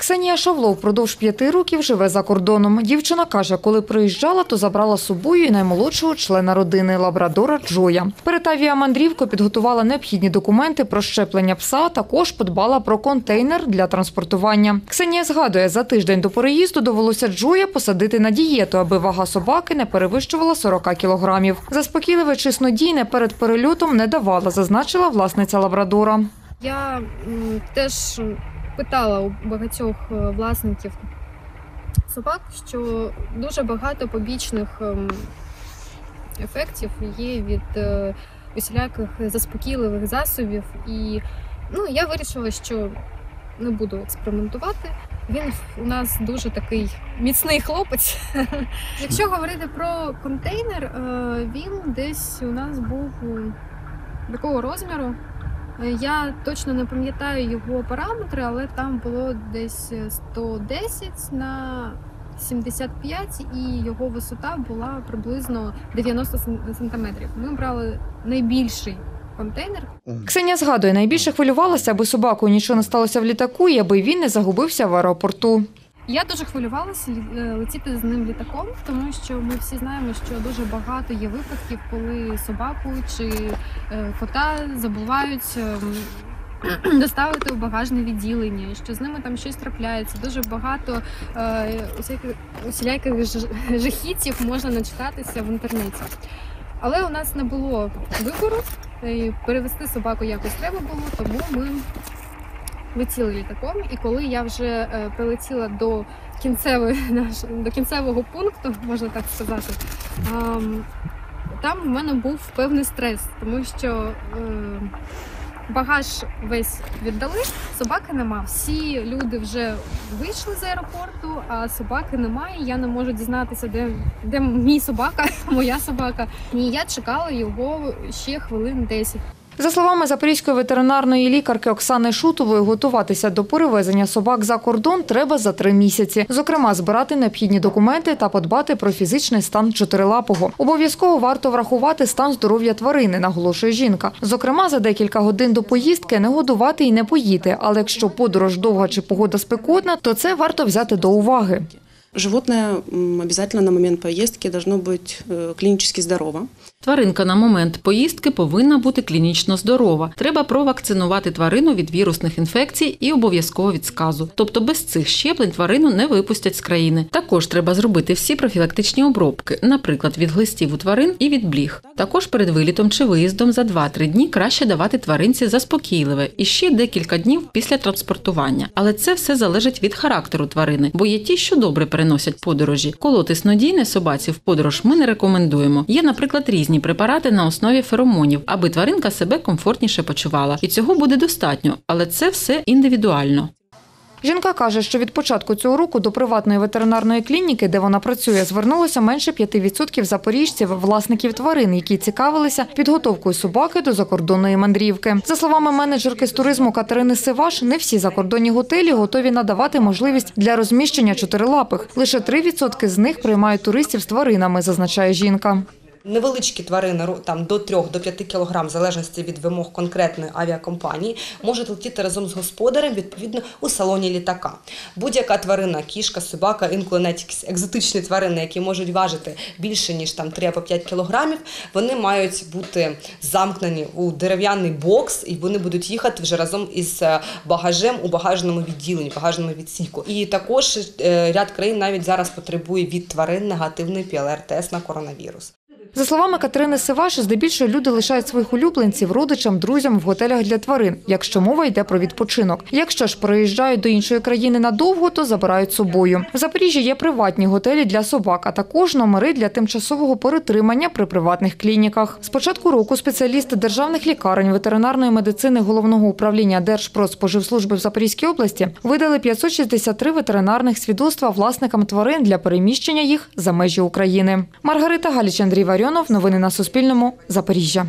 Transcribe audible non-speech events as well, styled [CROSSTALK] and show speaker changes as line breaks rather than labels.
Ксенія Шавло впродовж п'яти років живе за кордоном. Дівчина каже, коли приїжджала, то забрала з собою і наймолодшого члена родини лабрадора Джоя. Перед авіамандрівкою підготувала необхідні документи про щеплення пса. Також подбала про контейнер для транспортування. Ксенія згадує, за тиждень до переїзду довелося Джоя посадити на дієту, аби вага собаки не перевищувала 40 кілограмів. Заспокійливе чи снодійне перед перельотом не давала, зазначила власниця лабрадора.
Я теж питала у багатьох е, власників собак, що дуже багато побічних ем, ефектів є від е, усіляких заспокійливих засобів. І ну, я вирішила, що не буду експериментувати. Він у нас дуже такий міцний хлопець. [LAUGHS] Якщо говорити про контейнер, е, він десь у нас був такого розміру. Е, Я точно не пам'ятаю його параметри, але там було десь 110 на 75 і його висота була приблизно 90 сантиметрів. Ми брали найбільший контейнер.
Ксенія згадує, найбільше хвилювалася, аби собаку нічого не сталося в літаку і аби він не загубився в аеропорту.
Я дуже хвилювалася е, летіти з ним літаком, тому що ми всі знаємо, що дуже багато є випадків, коли собаку чи е, кота забувають. ем, [CLEARS THROAT] Доставити у багажне відділення, що з ними там щось трапляється. Дуже багато е, усіляких ж- жахітів можна начитатися в інтернеті. Але у нас не було вибору. Перевести собаку якось треба було, тому ми летіли літаком. І коли я вже е, прилетіла до кінцевої [LAUGHS] до кінцевого пункту, можна так сказати, там в мене був певний стрес, тому що е, багаж весь віддали, собаки нема. Всі люди вже вийшли з аеропорту, а собаки немає. Я не можу дізнатися, де, де мій собака, [LAUGHS] моя собака. Ні, я чекала його ще хвилин 10.
За словами запорізької ветеринарної лікарки Оксани Шутової, готуватися до перевезення собак за кордон треба за три місяці. Зокрема, збирати необхідні документи та подбати про фізичний стан чотирилапого. Обов'язково варто врахувати стан здоров'я тварини, наголошує жінка. Зокрема, за декілька годин до поїздки не годувати і не поїти. Але якщо подорож довга чи погода спекотна, то це варто взяти до уваги.
Животное обязательно на момент поездки должно быть э, клинически здорово.
Тваринка на момент поїздки повинна бути клінічно здорова. Треба провакцинувати тварину від вірусних інфекцій і обов'язково від сказу. Тобто без цих щеплень тварину не випустять з країни. Також треба зробити всі профілактичні обробки, наприклад, від глистів у тварин і від бліг. Також перед вилітом чи виїздом за 2-3 дні краще давати тваринці заспокійливе і ще декілька днів після транспортування. Але це все залежить від характеру тварини, бо є ті, що добре переносять подорожі. Колоти снодійне собаці в подорож ми не рекомендуємо. Є, наприклад, різні препарати на основі феромонів, аби тваринка себе комфортніше почувала. І цього буде достатньо, але це все індивідуально.
Жінка каже, що від початку цього року до приватної ветеринарної клініки, де вона працює, звернулося менше 5% запоріжців, власників тварин, які цікавилися підготовкою собаки до закордонної мандрівки. За словами менеджерки з туризму Катерини Сиваш, не всі закордонні готелі готові надавати можливість для розміщення чотирилапих. Лише 3% з них приймають туристів з тваринами, зазначає жінка.
Невеличкі тварини там до 3 до 5 кг, в залежності від вимог конкретної авіакомпанії, можуть летіти разом з господарем відповідно у салоні літака. Будь-яка тварина, кішка, собака, інколи навіть якісь екзотичні тварини, які можуть важити більше ніж там 3 або 5 кг, вони мають бути замкнені у дерев'яний бокс, і вони будуть їхати вже разом із е, багажем у багажному відділенні, багажному відсіку. І також е, ряд країн навіть зараз потребує від тварин негативний ПЛР-тест на коронавірус.
За словами Катерини Сиваш, здебільшого люди лишають своїх улюбленців родичам, друзям в готелях для тварин, якщо мова йде про відпочинок. Якщо ж приїжджають до іншої країни надовго, то забирають собою. В Запоріжжі є приватні готелі для собак, а також номери для тимчасового перетримання при приватних клініках. З початку року спеціалісти державних лікарень ветеринарної медицини головного управління Держпродспоживслужби в Запорізькій області видали 563 ветеринарних свідоцтва власникам тварин для переміщення їх за межі України. Маргарита Галіч, Андрій Варіонов. Новини на Суспільному. Запоріжжя.